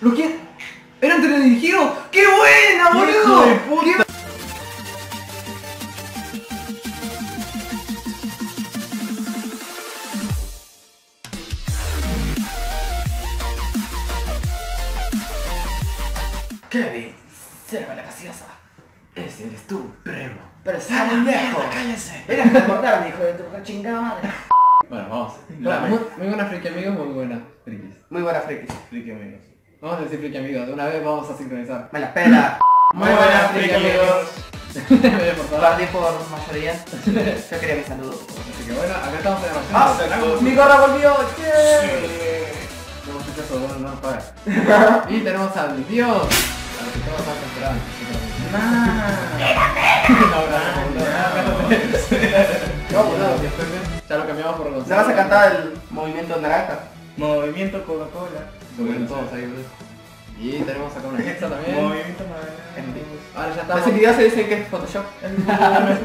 ¿Lo quién? ¿Eran teledirigidos? ¡Qué buena, boludo! hijo de puta! ¡Qué Kevin, sirve la gaseosa. Ese eres tú, primo. Pero muy lejos. cállese. Era que matarme, hijo de tu chingada madre. Bueno, vamos. Hola, muy, muy buenas friki amigos, muy buenas frikis. Muy buena frikis. Friki amigos. Vamos a decir friki amigos, de una vez vamos a sincronizar. Me la pela. Muy buenas, friki amigos. Partí por mayoría. Yo quería mi saludo. Así que bueno, acá estamos en la ¡Ah! ¡Mi gorra volvió! ¡Che! Tenemos un caso bueno, no nos paga. y tenemos al dios. A lo que todos están esperando. No, boludo, que estoy bien. Ya lo cambiamos por ¿Le Gonzalo. vas a cantar el movimiento naranja? Movimiento Coca-Cola. Subieron todos ahí, boludo. Y tenemos acá una hexa también. Movimiento. Ahora ya estamos. Ese video se dice que es Photoshop. Manos.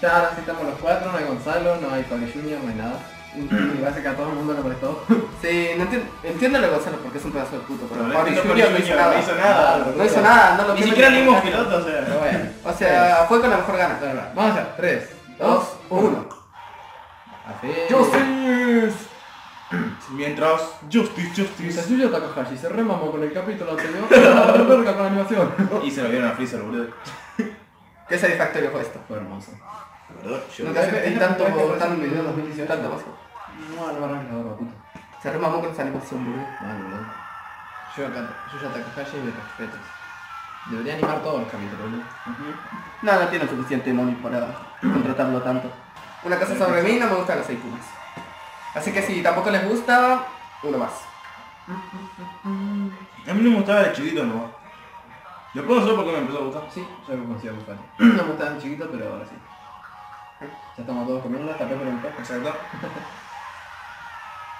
Ya ahora sí estamos los cuatro, no hay Gonzalo, no hay Pablo Junior, no hay nada. Y parece que a todo el mundo le molestó. Sí, no entiendo, de Gonzalo porque es un pedazo de puto, pero no Junior no hizo nada. No hizo nada. No hizo nada, no lo Ni siquiera meter. leímos piloto, o sea. Pero bueno. O sea, fue con la mejor gana. Vamos a hacer 3, 2, Dos, 1. uno. Así. Justice. Mientras Justice, Justice. Yuyo Takahashi se remamó con el capítulo anterior. La verga con la animación. Y se lo vieron a Freezer, boludo. Qué satisfactorio fue esto. Fue hermoso. ¿Verdad? Yo. Nunca sentí tanto, un video en 2018. tanto emoción. No, no me arranques la barba, puto. Se remamó con esa animación, boludo. Mal, boludo. Yuyo Yuyo Takahashi y me respetas. Debería animar todos los capítulos, boludo. No, no tiene suficiente money para contratarlo tanto. Una cosa sobre mí, no me gustan las aceitunas. Así que si tampoco les gusta, uno más. A mí no me gustaba de chiquito, no. Después no sé por qué me empezó a gustar. Sí, yo lo conocía fácil. No me gustaban chiquitos, pero ahora sí. Ya estamos todos comiendo, tapé por el toque. Exacto.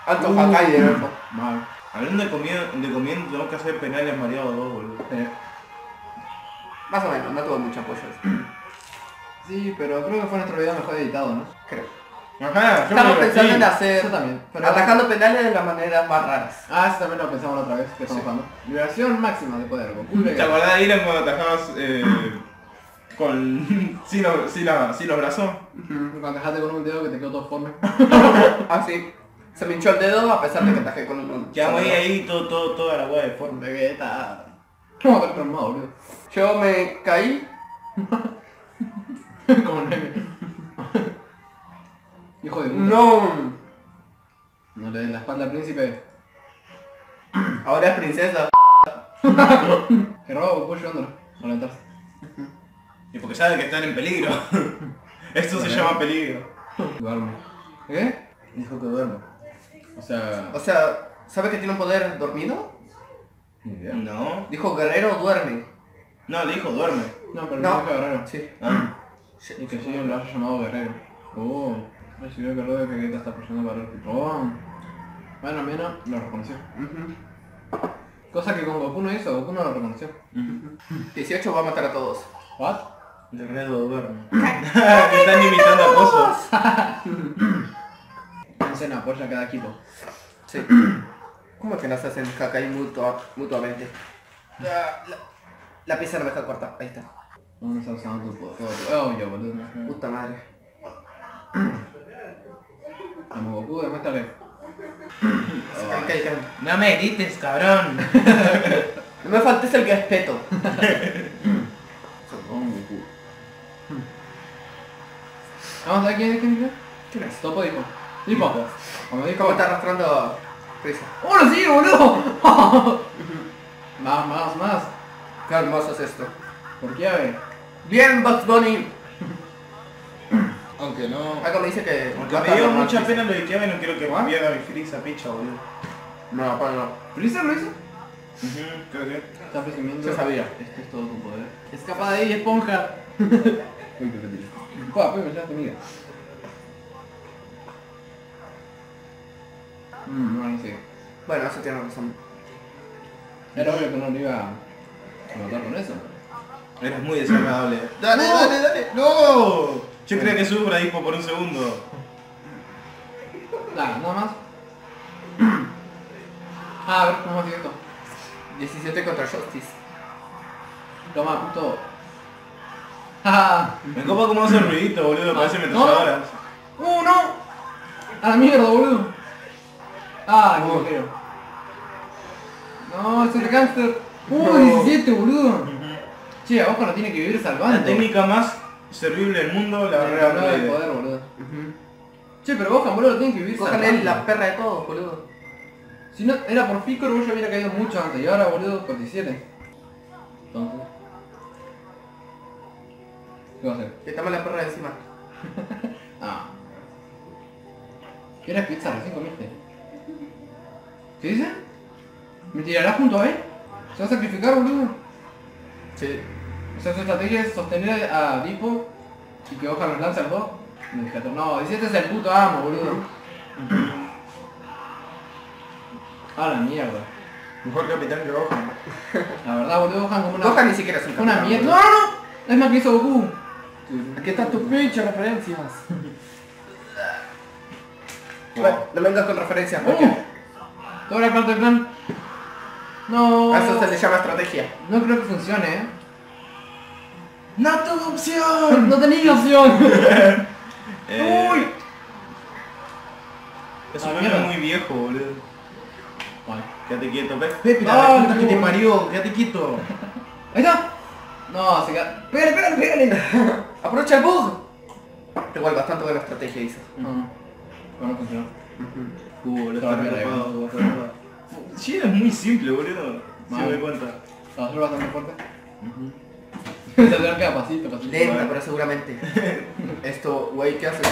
Alto Uh. Hakai de nuevo. Mal. Hablando de comida, de comida, tenemos que hacer penales mareados dos, boludo. Más o menos, no tuvo mucho apoyo. Sí, pero creo que fue nuestro video mejor editado, ¿no? Creo. Ajá, Estamos pensando en hacer Yo también. Pero... atacando penales de las maneras más raras. Ah, eso también lo pensamos la otra vez, que estamos jugando. Liberación máxima de poder, Goku ¿Te acordás de Irene cuando atajabas eh, con... sin, los- sin, la- sin los brazos? Cuando dejaste con un dedo que te quedó todo forme. Ah, sí. Se me hinchó el dedo a pesar de que atajé con un... Quedamos ahí, ahí, todo, todo, toda la hueá de forma. Vegeta. ¿Cómo haber traumado, boludo? Yo me caí. Como nene. Hijo de puta. No. No le den la espalda al príncipe. Ahora es princesa. Que roba Goku ayudándolo. A levantarse. Y porque sabe que están en peligro. Esto se llama peligro. Duerme. ¿Qué? Dijo que duermo. O sea... O sea, ¿sabe que tiene un poder dormido? Ni idea. No. Dijo guerrero duerme. No, le dijo duerme. No, pero No. no. Guerrero. Sí. Ah. Y que sí, lo haya llamado Guerrero. Oh, ay, si veo que Vegeta está presionando para el tipo. Oh. Bueno, menos lo reconoció. Cosa que con Goku no hizo, Goku no lo reconoció. 18 va a matar a todos. ¿What? Guerrero duerme. Me están imitando a cosas. Hacen apoyo a cada equipo. Sí. ¿Cómo es que nos hacen Hakai mutua, mutuamente? La, la, la pieza no me deja cortar. Ahí está. ¿Dónde está usando tu poder? Oh, yo, boludo. Puta madre. Vamos Goku, cae, cae. No me grites, cabrón. No me faltes el respeto. Vamos a ver quién es quién es. ¿Quién es? Topo dijo. Tipo. Como dijo. ¿Cómo está arrastrando Risa? ¡Oh, sí, boludo! más, más, más. Qué hermoso es esto. ¿Por qué, a ver? Bien, Bugs Bunny. Aunque no... Algo me dice que... Me dio mucha pena lo de y no quiero que ¿Ah? pierda mi frisa picha, boludo. No, para no. ¿Freezer lo hizo? Ujú, creo que. Está presumiendo. Se sabía. Este es todo tu poder. Escapa de ahí, esponja. Uy, qué fetiche. Joder, pues me echaste amiga. Mmm, no, no sé. Bueno, eso tiene razón. Era obvio que no lo iba a matar con eso. Eres muy desagradable. Dale, ¡No! dale, dale. ¡No! Yo creía que sufra hipo por un segundo. Nada, nada más. Ah, a ver, ¿cómo sigue esto? 17 contra Justice. Toma, puto. ¡Ah! Me copa cómo hace ruidito, boludo, parece No. metralladoras. ¡Uh, no! ¡A la mierda, boludo! ¡Ah, No. no quiero! No, es el cáncer. ¡Uh, No. 17, boludo! Che, a vos no tiene que vivir salvando. La técnica más servible del mundo, la verdad del poder, boludo. Che, pero Bojan, boludo, tiene que vivir Cojan salvando. él la perra de todos, boludo. Si no era por vos ya hubiera caído mucho antes. Y ahora, boludo, con 17. Entonces... ¿Qué va a hacer? Quítame la perra de encima. Ah. ¿Quieres pizza? Recién comiste. ¿Qué dice? ¿Me tirarás junto a él? ¿Se va a sacrificar, boludo? Sí. O sea, su estrategia es sostener a Dipo y que Oja los lance a los dos. Me dije, no, 17 es el puto amo, boludo. A la mierda. Mejor capitán que Gohan. La verdad, boludo, Gohan como una... Gohan ni siquiera es un Una capitán, mierda. No, no, no. Es más que hizo Goku. Aquí están tus pinches referencias. Bueno, no vengas con referencias porque Oh. Todo era parte del plan. No. a eso se le llama estrategia. No creo que funcione, eh. ¡No tuvo opción! No tenía opción. Eh, Uy. Es un meme muy viejo, boludo. Vale. Quédate quieto, Pepe. Pepe, Ah, la puta que te parió, quédate quieto. Ahí está. No, se queda. Pégale, pégale, pégale. Aprovecha el bug. Igual bastante buena estrategia hizo. No. Bueno, no funcionó. Uh, boludo, está. Sí, es muy simple, boludo. Si me doy cuenta. Otra bastante fuerte. Se tendrá que pasito, pasito. Lenta, pero seguramente. Esto, güey, ¿qué haces?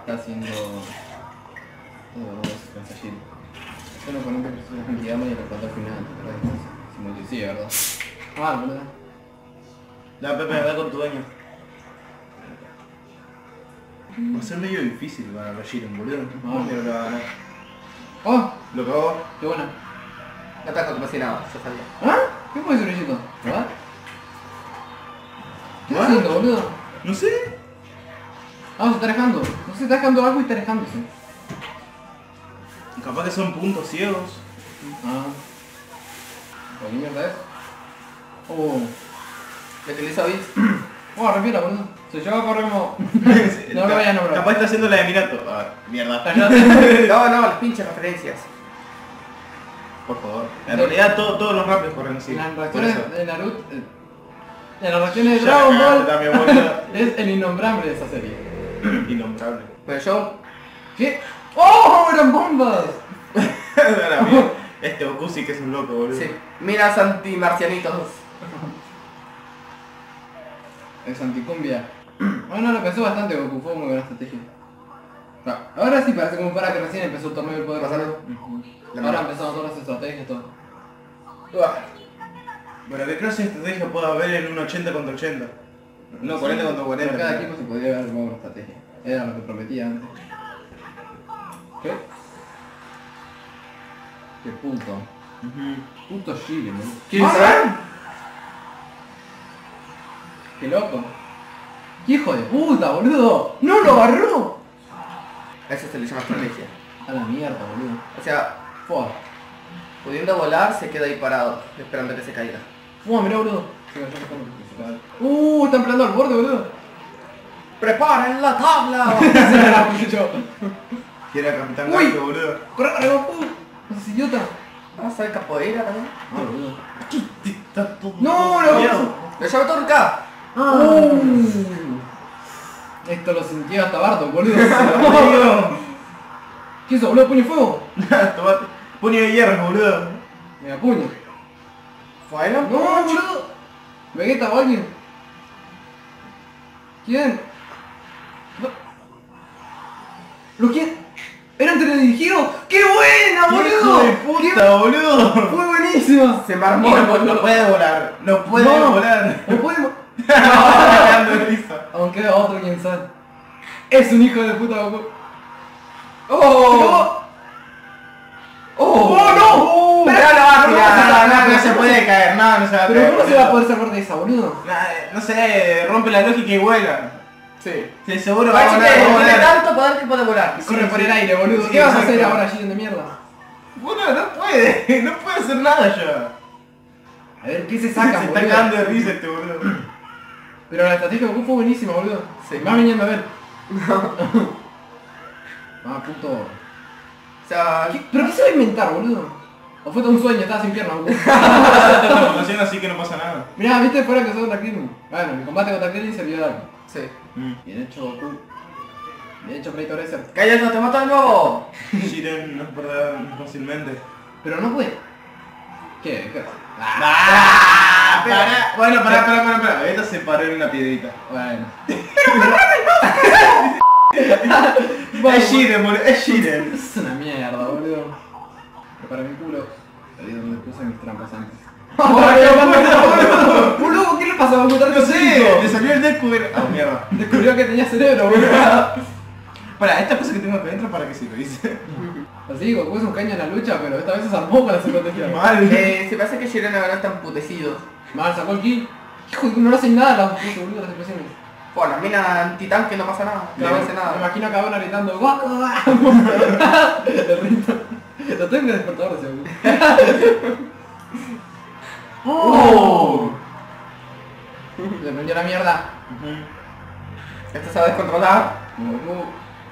Está haciendo... Con. Yo no conozco que se llama y lo cuento al final, muy sí, ¿verdad? Ah, boludo. Ya, Pepe, anda con tu dueño. Va a ser medio difícil para Rashiren, boludo. Ah. Pero lo va a ganar. ¡Oh! Lo cagó. ¡Qué buena! No te como si nada, yo sabía. ¿Ah? ¿Qué fue brillito? ¿Verdad? ¿Qué está haciendo, boludo? No sé. Ah, se está dejando. No sé, está dejando algo y está dejándose. Capaz que son puntos ciegos. Ah. ¿Por qué mierda es? Oh. ¿Me utiliza bits? Oh, refiera, boludo. Se lleva a correr como... No lo voy a nombrar. Capaz está haciendo la de Minato. Ah, mierda. No, no, las pinches referencias. Por favor. En realidad todo- todos los raps corren así. En las reacciones de Naruto... eh, En las reacciones de Dragon Ball... Es el innombrable de esa serie. Innombrable. Pero yo, ¿Qué? ¡Oh! ¡Eran bombas! Este Goku sí que es un loco, boludo. sí. Miras antimarcianitos. Es anticumbia. Bueno, lo pensó bastante Goku, fue muy buena estrategia. Ah, Ahora sí parece como para que recién empezó el torneo del poder. Pásalo. Ujú. La Ahora empezamos todas las estrategias, todo. Bueno, ¿qué clase de estrategia puede haber en un 80 contra 80? No, 40 contra 40. Pero cada equipo se podría ver una estrategia. Era lo que prometía antes. ¿Qué? Qué puto. Ujú. Puto Chile, ¿no? ¿Quién ¡Ah! sabe? ¡Qué loco! ¡Qué hijo de puta, boludo! ¡No lo agarró! A eso se le llama estrategia. A la mierda, boludo. O sea, Pudiendo volar, se queda ahí parado, esperando que se caiga. Fua, mirá, boludo. ¡Uh! Está empleando al borde, boludo. ¡Preparen la tabla! Era Capitán Uy. Gato, boludo. ¡Corre, corre, Goku! ¡No seas idiota! Ah, ¿sabe capoeira también? No, boludo. Está todo ¡No, lo miedo. ¡Lo llamo turca! Uh. Esto lo sintió hasta Bardo, boludo. ¿Qué es eso, boludo? ¿Puño de fuego? Tomate. Puño de hierro, boludo. Mega puño. ¿Fuera? ¡No, boludo! ¿Vegeta o alguien? ¿Quién? No. ¿Lo quién? ¿Eran teledirigidos? ¡Qué buena, ¡Hijo boludo! de puta, boludo! ¡Qué- ¡Fue buenísima! Se marmó No, no, puede volar. No puede No. volar. ¿O podemos? Cagando de risa. Aunque otro quien sabe. Es un hijo de puta Goku. ¡Oh! ¡Oh! ¡Oh, no! Pero no va a No, tirar. no, no se puede caer, no, no se va a Pero caer. ¿cómo se va a poder salvar de esa, boludo? No sé, rompe la lógica y vuela. Sí. Sí, seguro va a volar, tiene volar. tanto poder que puede volar. Corre Sí, por sí. el aire, boludo. ¿Qué vas a hacer ahora, Jiren de mierda? Boludo, no puede, no puede hacer nada ya. A ver, ¿qué se Se saca, está boludo? cagando de risa este boludo. Pero la estrategia de Goku fue buenísima, boludo. Sí. Me va viniendo a ver. ah, puto. O sea, ¿Qué- ¿Pero qué se va a inventar, boludo? ¿O fue todo un sueño? Estaba sin pierna, boludo. Esta transformación así que no pasa nada. Mirá, viste fuera que soy contra Krillin. Bueno, mi combate contra Krillin de algo. sí. Bien hecho, Goku. Bien hecho, Predator Racer. ¡Cállate, no te mato de nuevo! Shiren no se perderá fácilmente. Pero no puede. ¿Qué? ¿Qué? Ah, ¡Ah! Para. Bueno, pará, pará, pará, pará. Vegeta se paró en una piedrita. bueno. Es Shiren, boludo, es Shiren. Es una mierda, boludo. Pero para mi culo, mis trampas antes. boludo! ¿qué le pasó Goku? No sé, le salió el Deku. Ah, mierda. Descubrió que tenía cerebro, boludo. Para, esta cosa que tengo acá adentro, ¿para qué sirve? Dice. Así, Goku es un caño en la lucha, pero esta vez se armó para hacer proteger. Mal. Eh, se me hace que Shiren ahora está emputecido. Mal, sacó el kill. Hijo, de- no le hacen nada las puto, boludo, las expresiones. Bueno, mina antitanque no pasa nada. No hace Me nada. imagino a Cabana gritando ¡Guaco! Lo tengo que despertar ese boludo. ¡Oh! Le prendió la mierda. Esto se va a descontrolar.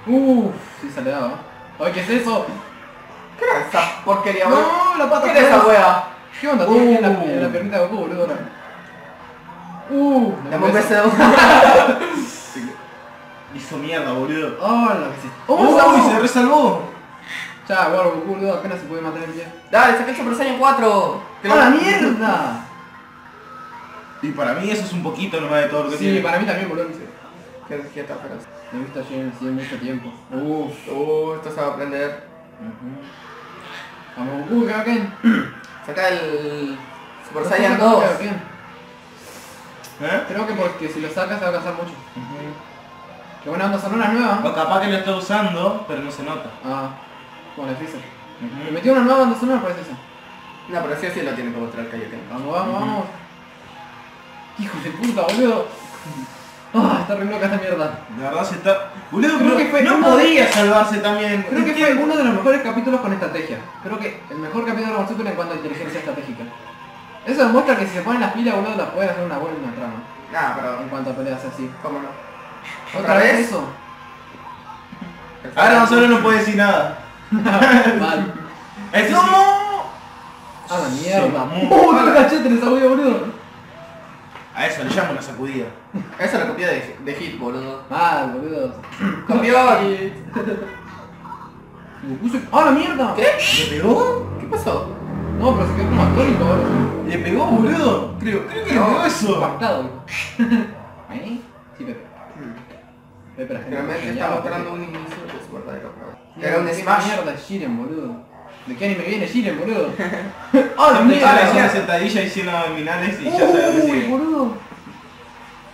Uff, sí se le daba. Ay, ¿qué es eso? ¿Qué era esa porquería? No, la pata ¿Qué era esa wea? ¿Qué onda? Tiene en la, Uh. en la piernita de Goku, boludo. Uh, Dame un beso. Hizo mierda, boludo. Oh, lo que se... ¡Uy, se resalvó! Ya, guardo Goku, boludo, apenas se puede matar en pie. Dale, saqué el Super Saiyan 4. Que ¡A lo- la mierda! Y para mí eso es un poquito nomás de todo lo que Sí, tiene. para mí también, boludo. Qué energía tan feroz. No he visto a Shen así en mucho tiempo. Uf, uh, esto se va a aprender. Vamos, Goku, Kaken. Saca el Super Saiyan saca 2. Kaken. ¿Eh? Creo que porque si lo sacas se va a casar mucho. Qué buena onda sonora nueva. O capaz que lo está usando, pero no se nota. Ah, bueno, es Freezer. Me metió una nueva banda sonora, parece eso. No, pero sí o sí lo tiene que mostrar Kaioken. Vamos, vamos, vamos. Hijo de puta, boludo. Ah, está re loca esta mierda. La verdad se está... Boludo, Creo que fue no uno podía salvarse también. Creo que fue uno de los mejores capítulos con estrategia. Creo que el mejor capítulo de Super en cuanto a inteligencia estratégica. Eso demuestra que si se ponen las pilas, boludo, las puede hacer una buena trama. Nah, pero... En cuanto a peleas así. ¿Cómo no? ¿Otra vez eso? Ahora nosotros no puede decir nada. Mal. Este ¡No! sí. A la mierda. Sí. ¡Oh, cachete salió, boludo! A eso le llamo una sacudida. Eso lo copió de, de Hit, boludo. Mal, boludo. ¡Campeón! Goku se- ¡Ah, la mierda! ¿Qué? ¿Le pegó? ¿Qué pasó? No, pero se quedó como atónito ahora. ¿Le pegó, boludo? Creo, creo que le pegó eso. Impactado. La gente Realmente me está mostrando un inicio de su verdadero poder. Mierda, Era un ¿qué Smash. mierda Jiren, boludo? ¿De qué anime viene Jiren, boludo? Ah, la la mierda! hacía sentadilla y 100 abdominales y ya sabes lo que Uy, boludo.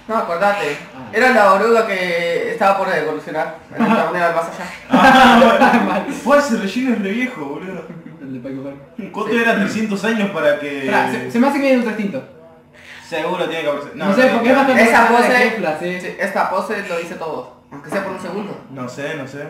No, acordate. Ah. Era la oruga que estaba por evolucionar en el torneo del más allá. Ah, Fue ese relleno es re viejo, boludo. El de Paiko Paiko. ¿Cuánto era 300 años para que...? Se, se me hace que viene un distinto. Seguro tiene que haber... No, sé, porque es bastante Esa pose, Kefla, sí. sí, esta pose lo dice todo. Aunque sea por un segundo. No sé, no sé.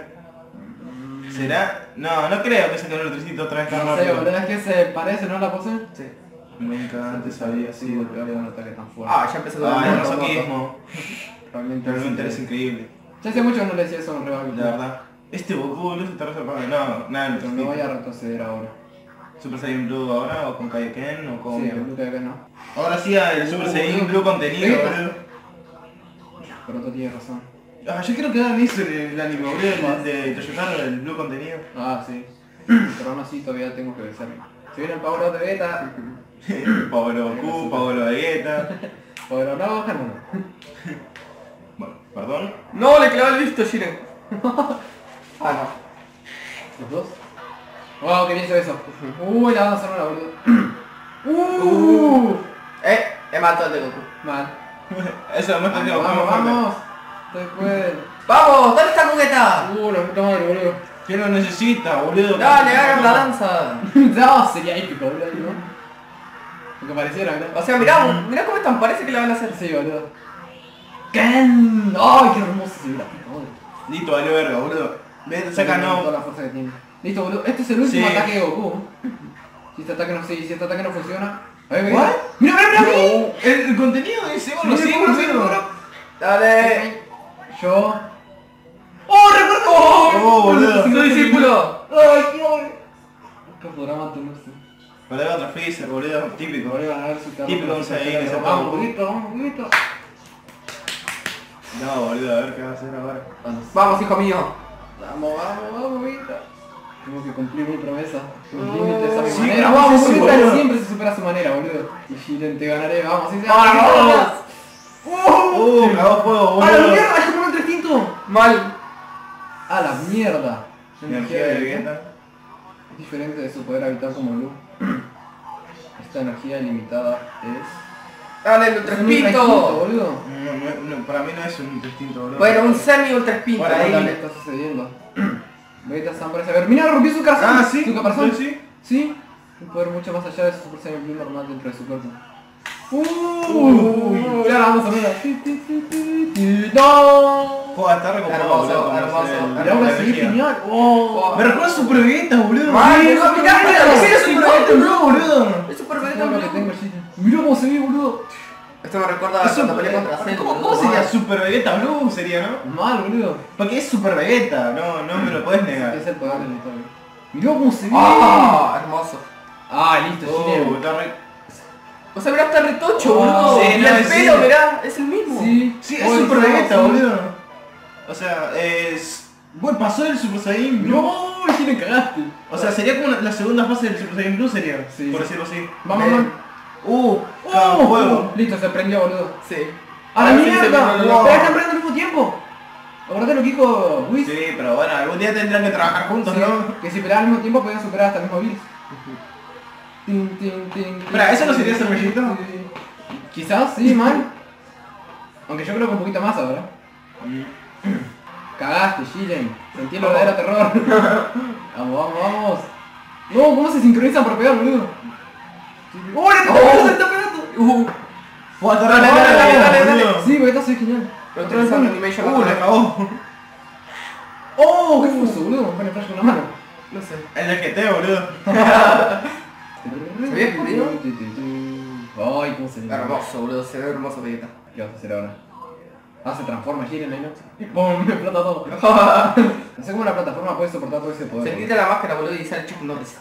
¿Será? No, no creo que saquen el electricito otra vez tan No sé, rápido. boludo, es que se parece, ¿no? La pose. Sí. Nunca antes había sido que había un ataque tan fuerte. Ah, ya empezó a Ay, el masoquismo. realmente, Realmente es es increíble. Ya hace mucho que no le decía eso a un rival. La verdad. Este Goku, boludo, se está reservado. No, nada, no me voy a retroceder ahora. Super Saiyan Blue ahora, o con Kaioken, o con... Sí, Blue que no. Ahora sí el Super Uh, Saiyan boludo. Blue contenido, boludo. Pero tú tienes razón. Ah, yo creo que hagan eso el anime, boludo, de Toyotaro, el Blue contenido. Ah, sí. Pero aún así todavía tengo que vencerme. Se viene el Power Up de Beta. Pablo Goku, Pablo Vegeta. Up no, Germano. Bueno, perdón. No, le clavó el visto, Shiren. ah, ¿Los dos? Wow, qué bien se ve eso. Uy, la banda sonora, boludo. Uh, no. Eh, he matado al de Goku. Mal. Eso que Vamos, vamos, es más fuerte. vamos. Se puede. ¡Vamos! ¿Dónde está Jugueta? Uh, la puta madre, boludo. ¿Quién lo necesita, boludo? Dale, hagan la danza. no, sería épico, boludo, ¿no? Aunque pareciera, ¿no? O sea, mirá, mirá cómo están, parece que la van a hacer. Sí, boludo. ¡Ken! ¡Ay, qué hermoso se ve la puta madre! Listo, vale verga, boludo. Vete, saca Toda no. la fuerza que tiene. Listo, boludo. Este es el último Sí. ataque de Goku. Si este ataque no, si, si este ataque no funciona. A ver, ¿What? Mira, mira, mira. El, el contenido de ese boludo, sí, sí, boludo, sí, boludo. boludo. Dale. Yo. ¡Oh, recuerdo! Oh, boludo. Su discípulo. ¡Ay, qué Qué programa tu luz. Colega otro Freezer, boludo, típico. A su carro. Típico un Saiyajin que se Vamos, poquito, vamos, poquito. No, boludo, a ver qué va a hacer ahora. Vamos, Vamos, hijo mío. vamos, vamos, poquito. Tengo que cumplir mi promesa. Mis Oh, límites a mi sí, manera. ¿cómo Vamos, es eso, Vegeta boludo? siempre se supera a su manera, boludo. Y Shiren te ganaré, vamos, así. ¡Vamos! Uh, cagó fuego, ¡A la boludo. mierda! ¡Es como el distinto! Mal. ¡A la mierda! Energía de Vegeta. Es diferente de su poder habitar como Lu. Esta energía ilimitada es... Dale, ultra ultra espinto. boludo. No, no, no, para mí no es un distinto, boludo. Bueno, un semi ultra espinto Bueno, ahí. está sucediendo. Vegeta San parece haber... ¡Mira, rompió su corazón! Ah, sí. ¿Su caparazón? Sí, sí. Sí. Un poder mucho más allá de su Super Saiyan Blue normal dentro de su cuerpo. Uh, ya la vamos a ver. Ti, ti, ti, ti, ti. ¡No! Joder, está recopado, Hermoso, hermoso. energía. genial. ¡Oh! Me recuerda a Super Vegeta, boludo. Cómo se ve, boludo. Esto me recuerda a cuando peleé contra. ¿Cómo, sería Super Vegeta Blue? Sería, ¿no? Mal, boludo. Porque es Super Vegeta, no, no me lo puedes negar. Es el poder del historia. Mirá cómo se ve. Ah, hermoso. Ah, listo, Oh, Shiren. está re- O sea, mirá, está retocho, Oh, boludo. sí, y el pelo, mirá, es el mismo. Sí. Sí, Oh, es Super Vegeta, boludo. O sea, es... Bueno, pasó el Super Saiyan Blue. No, Shiren, cagaste. O sea, sería como la segunda fase del Super Saiyan Blue sería, Sí. por decirlo así. Vamos, vamos. Uh, ¡Oh! cada juego. Listo, se prendió, boludo. Sí. ¡A la mierda! ¡Pero están prendiendo al mismo tiempo! Acuérdate lo que dijo Whis. Sí, pero bueno, algún día tendrán que trabajar juntos, Sí, ¿no? Que si peleaban al mismo tiempo podían superar hasta el mismo Bills. Tin, tin, tin, Espera, ¿eso no sería Cervellito? Quizás, sí, man. Aunque yo creo que un poquito más ahora. Cagaste, Shiren. Sentí el verdadero terror. vamos, vamos, vamos. No, ¿cómo se sincronizan para pegar, boludo? ¡Oh, le pegando, le está pegando! Uh, Fue a Dale, dale, dale, dale, dale. sí, porque está soy genial. Pero utilizando animation Uh, otra le vez. cagó. ¡Oh! ¿Qué fue eso, boludo? Pone flash con la mano. No sé. El GT, boludo. ¿Se ve escondido? Ay, cómo se ve. Hermoso, boludo. Se ve hermoso Vegeta. ¿Qué vas a hacer ahora? Ah, se transforma ahí, ¿no? Y ¡pum! Me explota todo. No sé cómo la plataforma puede soportar todo ese poder. Se quita la máscara, boludo, y sale Chuck Norris.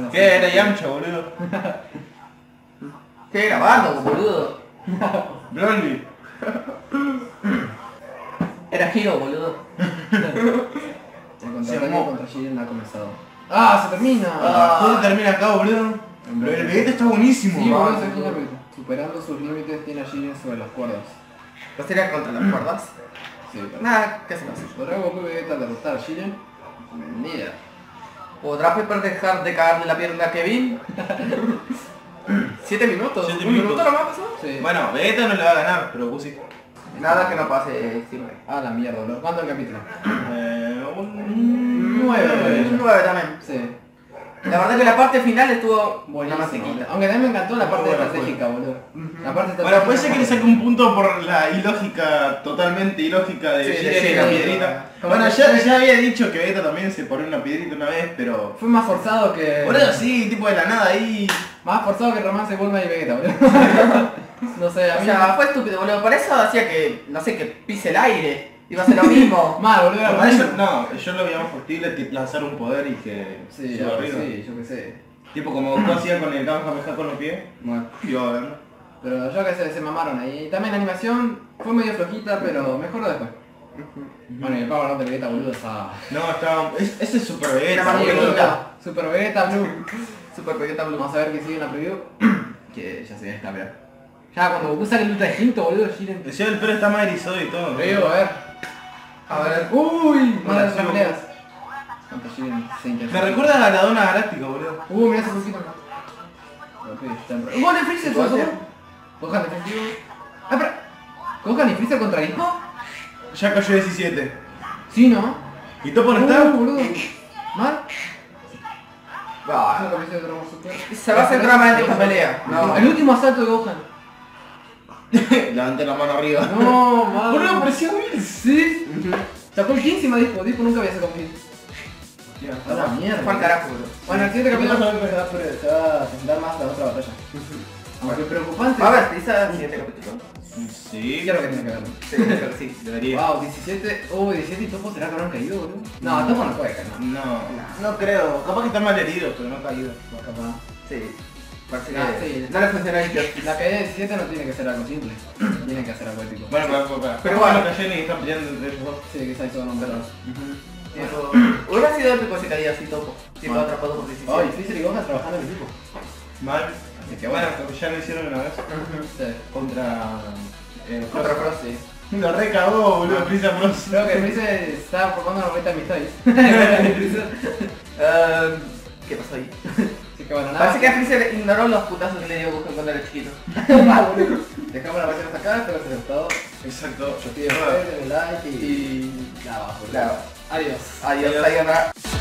Lo hacer. ¿Qué era Yamcha, boludo? Estoy grabando, boludo. Blondie. Era Hero, boludo. El contraataque contra Jiren ha comenzado. ¡Ah! ¡Se termina! Ah. ¿Dónde termina acá, boludo? Pero el Vegeta está buenísimo. Sí, boludo, se. Superando sus límites tiene a Jiren sobre las cuerdas. ¿No sería contra las cuerdas? Sí, pero... Nada, ¿qué se hace? ¿Podrá Goku y Vegeta derrotar a Jiren? Mira. ¿Podrá Pepper dejar de cagarle la pierna a Kevin? ¿Siete minutos? Siete ¿Un minuto nomás pasó? Sí. Bueno, Vegeta no le va a ganar, pero sí. Nada que no pase, sirve. Ah, la mierda, boludo. ¿Cuándo el capítulo? Eh, un... Nueve. Un 9 también. Sí. La verdad que la parte final estuvo una mantequita. Aunque también me encantó la parte buena estratégica, boludo. La parte Bueno, estratégica. puede ser que le saque un punto por la ilógica, totalmente ilógica de Sí, la piedrita. Bueno, ya, ya había dicho que Vegeta también se ponía una piedrita una vez, pero... Fue más forzado que... Boludo, sí, tipo de la nada ahí... Más forzado que Romance Bulma y Vegeta, boludo. no sé, a O mí... sea, fue estúpido, boludo. Por eso hacía que, no sé, que pise el aire. Iba a ser lo mismo. Mal, boludo. era lo mismo. no, yo lo veía más factible tipo, lanzar un poder y que Sí, suba algo arriba. sí, yo qué sé. Tipo como Goku hacía con el Kamehameha con los pies, Bueno, iba pero yo que sé, se mamaron ahí. También la animación fue medio flojita, pero mejoró después. Bueno, y el Power Up de Vegeta, boludo, está... No, estaba... es- ese es Super Vegeta, Era más boludo. Vegeta. Super Vegeta Blue. Super Vegeta Blue. Vamos a ver qué sigue en la preview. que ya se ve esta, mira. Ya cuando Goku sale el Ultra Instinto, boludo, Jiren. Decía el pelo está más erizado y todo. Preview, a ver. A ver. Uy, sí, las peleas. Me recuerda a la dona galáctica, boludo. Uh, mira ese en... ¡Gol de Freezer! De- Gohan defensivo. Ah, espera. ¿Gohan y Freezer contra Hijo? Ya cayó 17. Sí, ¿no? ¿Y Topo no Uh, está? boludo. ¿Mal? Ah, Super. Se va a centrar más en esta pelea. No. El último asalto de Gohan. Levante la mano arriba. No, mal. Boludo, parecía Will. Sí. Ujú. Sacó el 15 y me dijo, Disco nunca había sacado un 15. A la mierda. Al carajo, bro. Bueno, el siguiente ¿Qué capítulo? Se va a pre- se va a presentar más la otra batalla. Aunque preocupante. A ver, ¿Pisa siguiente capítulo? Sí, Quiero que tiene que verlo. Sí, creo que sí. debería. Wow, 17. Oh, 17 y Topo será que habrán caído, bro. No, Topo no puede caer, no. No, no creo. Capaz que está mal herido, pero no ha caído. Capaz. Sí. Parece que Ah, sí. no le funciona el. La caída de 17 no tiene que ser algo simple. tiene que ser algo épico. Bueno. Pero Pero bueno. bueno, Jenny está peleando entre ellos dos. Sí, nombres. Tipo, hubiera sido épico si caía así topo. Tipo Bueno. atrapado por 17. Ay, Freezer y Gohan trabajando en equipo. Mal. Así que Bueno, ya lo hicieron una vez. Sí. Contra... Eh, Contra Frost. Sí. Lo recagó, boludo, Prisa. Creo que Freezer está formando una ahí. Ehm, ¿Qué pasó ahí? Así que bueno, nada. Parece que Freezer ignoró los putazos que le dio Gohan cuando era chiquito. Dejamos la versión hasta acá, espero que les haya gustado. Exacto. Yo pido like y... Y nada. Adiós. Adiós, Adiós.